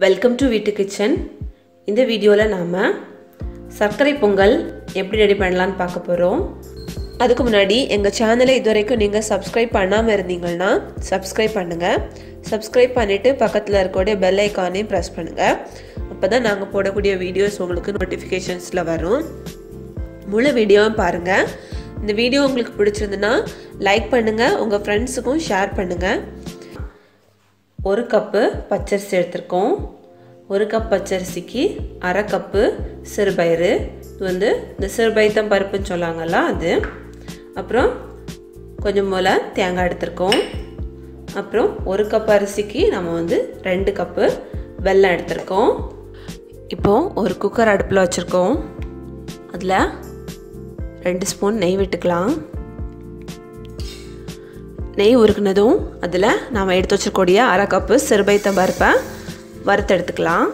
Welcome to வீட்டு kitchen இந்த வீடியோவில் நாம் சர்க்கரை பொங்கல் எப்படி ரெடி பண்ணலான்னு பார்க்க போகிறோம் அதுக்கு முன்னாடி எங்கள் சேனலை இது வரைக்கும் நீங்கள் சப்ஸ்கிரைப் பண்ணாமல் இருந்தீங்கன்னா சப்ஸ்கிரைப் பண்ணுங்கள் சப்ஸ்கிரைப் பண்ணிவிட்டு பக்கத்தில் இருக்கக்கூடிய பெல் ஐக்கானையும் ப்ரெஸ் பண்ணுங்கள் அப்போ தான் நாங்கள் போடக்கூடிய வீடியோஸ் உங்களுக்கு நோட்டிஃபிகேஷன்ஸில் வரும். முழு வீடியோவும் பாருங்கள் இந்த வீடியோ உங்களுக்கு பிடிச்சிருந்துன்னா லைக் பண்ணுங்கள் உங்கள் ஃப்ரெண்ட்ஸுக்கும் ஷேர் பண்ணுங்கள் ஒரு கப்பு பச்சரிசி எடுத்திருக்கோம். ஒரு கப் பச்சரிசிக்கு அரை கப்பு சிறுபயிறு. இது வந்து இந்த சிறுபயித்தம் பருப்புன்னு சொல்லாங்கல்ல அது. அப்புறம் கொஞ்சம் போல் தேங்காய் எடுத்திருக்கோம். அப்புறம் ஒரு கப் அரிசிக்கு நம்ம வந்து ரெண்டு கப்பு வெல்லம் எடுத்திருக்கோம். இப்போது ஒரு குக்கர் அடுப்பில் வச்சுருக்கோம். அதில் ரெண்டு ஸ்பூன் நெய் விட்டுக்கலாம். நெய் உருக்குனதும் அதில் நாம் எடுத்து வச்சிருக்கூடிய அரை கப்பு சிறுபைத்தம் பருப்பை வறுத்து எடுத்துக்கலாம்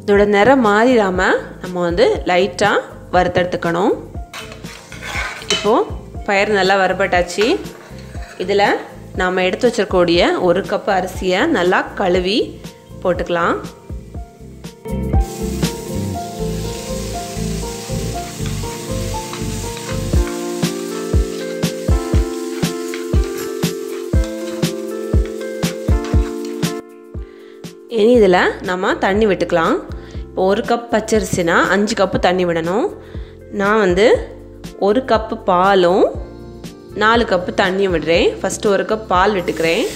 இதோட நிறம் மாறிடாமல் நம்ம வந்து லைட்டாக வறுத்தெடுத்துக்கணும். இப்போது பயிர் நல்லா வறுபட்டாச்சு. இதில் நாம் எடுத்து வச்சிருக்கக்கூடிய ஒரு கப் அரிசியை நல்லா கழுவி போட்டுக்கலாம். இனி இதில் நம்ம தண்ணி விட்டுக்கலாம். இப்போ ஒரு கப் பச்சரிசினா அஞ்சு கப்பு தண்ணி விடணும். நான் வந்து ஒரு கப்பு பாலும் நாலு கப்பு தண்ணியும் விடுறேன். ஃபஸ்ட்டு ஒரு கப் பால் விட்டுக்கிறேன்.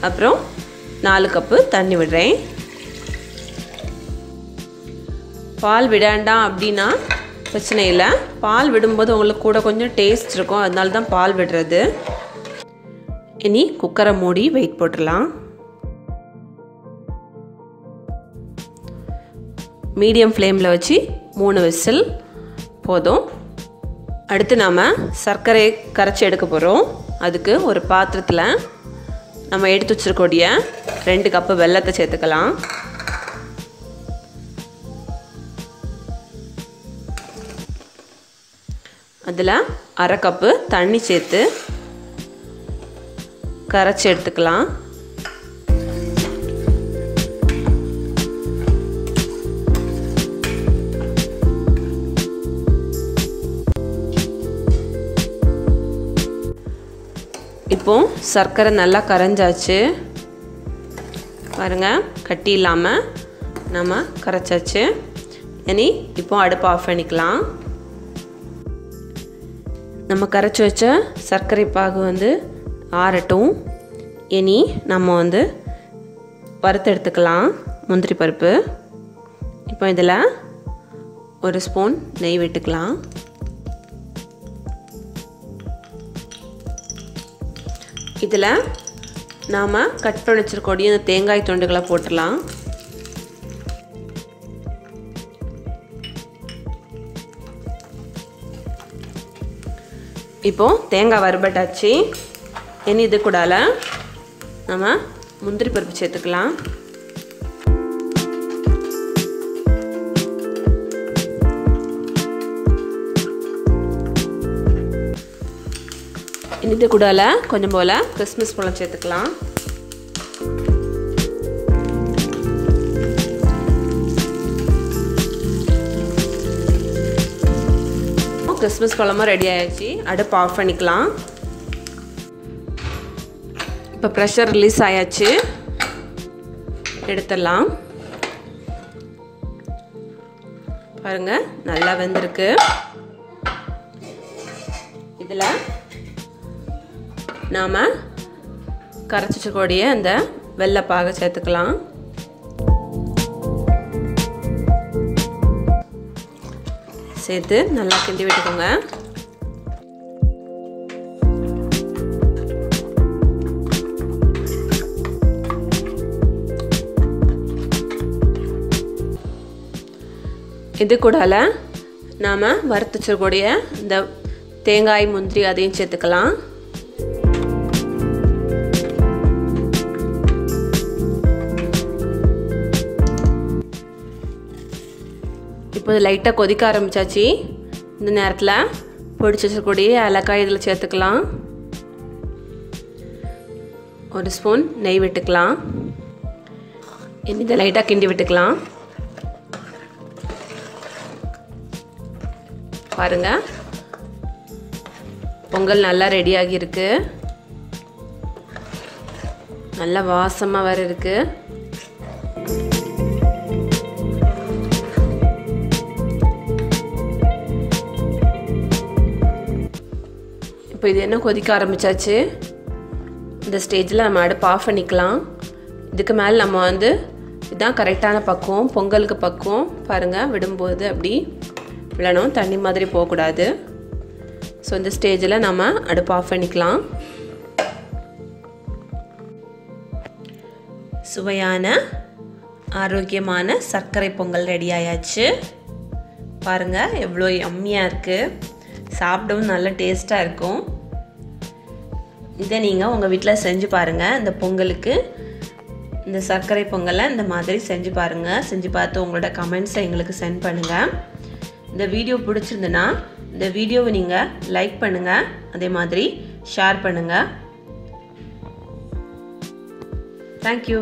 அப்புறம் நாலு கப்பு தண்ணி விடுறேன். பால் விடாண்டாம் அப்படின்னா பிரச்சனை இல்லை. பால் விடும்போது உங்களுக்கு கூட கொஞ்சம் டேஸ்ட் இருக்கும். அதனால தான் பால் விடுறது. இனி குக்கரை மூடி வெயிட் போட்டுடலாம். மீடியம் ஃப்ளேமில் வச்சு மூணு விசில் போதும். அடுத்து நாம் சர்க்கரை கரைச்சி எடுக்க போகிறோம் அதுக்கு ஒரு பாத்திரத்தில் நம்ம எடுத்து வச்சிருக்கூடிய ரெண்டு கப்பு வெல்லத்தை சேர்த்துக்கலாம். அதில் அரை கப்பு தண்ணி சேர்த்து கரைச்சி எடுத்துக்கலாம். இப்போ சர்க்கரை நல்லா கரைஞ்சாச்சு. பாருங்கள் கட்டி இல்லாமல் நம்ம கரைச்சாச்சு. இனி இப்போ அடுப்பு ஆஃப் பண்ணிக்கலாம். நம்ம கரைச்சி வச்ச சர்க்கரை பாகு வந்து ஆறட்டும். இனி நம்ம வந்து வறுத்து எடுத்துக்கலாம். முந்திரி பருப்பு. இப்போ இதில் ஒரு ஸ்பூன் நெய் விட்டுக்கலாம். இதில் நாம் கட் பண்ணி வச்சுருக்கக்கூடிய இந்த தேங்காய் துண்டுகளை போட்டுடலாம். இப்போது தேங்காய் வறுபட்டாச்சு. இனி இது கூடால நம்ம முந்திரி பருப்பு சேர்த்துக்கலாம். இது கூடால கொஞ்சம் போல் கிறிஸ்மஸ் பழம் சேர்த்துக்கலாம். கிறிஸ்மஸ் பழமும் ரெடி ஆகிடுச்சு அடுப்பு ஆஃப் பண்ணிக்கலாம். இப்போ ப்ரெஷர் ரிலீஸ் ஆயாச்சு. எடுத்துடலாம். பாருங்கள் நல்லா வெந்திருக்கு. இதில் நாம் கரைச்சிச்சக்கூடிய அந்த வெள்ளைப்பாக சேர்த்துக்கலாம். சேர்த்து நல்லா கிண்டி விட்டுக்கோங்க. இது கூடால நாம் வறுத்துச்சிருக்கூடிய இந்த தேங்காய் முந்திரி அதையும் சேர்த்துக்கலாம். இப்போ லைட்டாக கொதிக்க ஆரம்பிச்சாச்சு. இந்த நேரத்தில் பொடிச்சு வச்சக்கூடிய ஏலக்காய் இதில் சேர்த்துக்கலாம். ஒரு ஸ்பூன் நெய் விட்டுக்கலாம். இனி இதை லைட்டாக கிண்டி விட்டுக்கலாம். பாருங்கள் பொங்கல் நல்லா ரெடி ஆகியிருக்கு. நல்லா வாசமாக வேறு இருக்குது இப்போ இது என்ன கொதிக்க ஆரம்பிச்சாச்சு? இந்த ஸ்டேஜில் நம்ம அடுப்பு ஆஃப் பண்ணிக்கலாம். இதுக்கு மேலே நம்ம வந்து இதுதான் கரெக்டான பக்குவம் பொங்கலுக்கு பக்குவம். பாருங்கள் விடும்போது அப்படி விழணும். தண்ணி மாதிரி போகக்கூடாது. ஸோ இந்த ஸ்டேஜில் நம்ம அடுப்பு ஆஃப் பண்ணிக்கலாம். சுவையான ஆரோக்கியமான சர்க்கரை பொங்கல் ரெடி ஆயாச்சு. பாருங்கள் எவ்வளோ அம்மியாக இருக்குது சாப்பிடவும் நல்ல டேஸ்ட்டாக இருக்கும். இதை நீங்கள் உங்கள் வீட்டில் செஞ்சு பாருங்கள் இந்த பொங்கலுக்கு இந்த சர்க்கரை பொங்கலை இந்த மாதிரி செஞ்சு பாருங்கள் செஞ்சு பார்த்து உங்களோட கமெண்ட்ஸை எங்களுக்கு சென்ட் பண்ணுங்கள் இந்த வீடியோ பிடிச்சிருந்துன்னா இந்த வீடியோவை நீங்கள் லைக் பண்ணுங்கள் அதே மாதிரி ஷேர் பண்ணுங்கள் தேங்க்யூ